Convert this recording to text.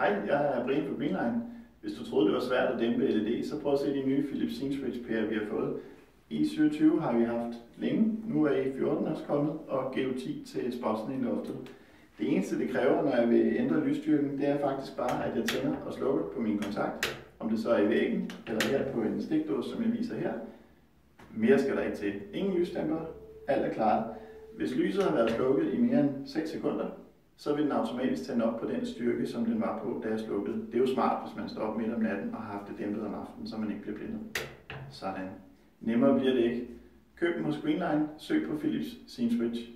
Hej, jeg er Brian fra Greenline. Hvis du troede, det var svært at dæmpe LED, så prøv at se de nye Philips SceneSwitch pærer, vi har fået. E I27 har vi haft længe, nu er E14 også kommet, og GO10 til spotsen i loftet. Det eneste, det kræver, når jeg vil ændre lysstyrken, det er faktisk bare, at jeg tænder og slukker på min kontakt. Om det så er i væggen, eller her på en stikdås, som jeg viser her. Mere skal der ikke til. Ingen lysdæmper, alt er klar. Hvis lyset har været slukket i mere end 6 sekunder, så vil den automatisk tænde op på den styrke, som den var på, da jeg slukkede. Det er jo smart, hvis man står op midt om natten og har haft det dæmpet om aftenen, så man ikke bliver blindet. Sådan. Nemmere bliver det ikke. Køb den hos Greenline. Søg på Philips SceneSwitch.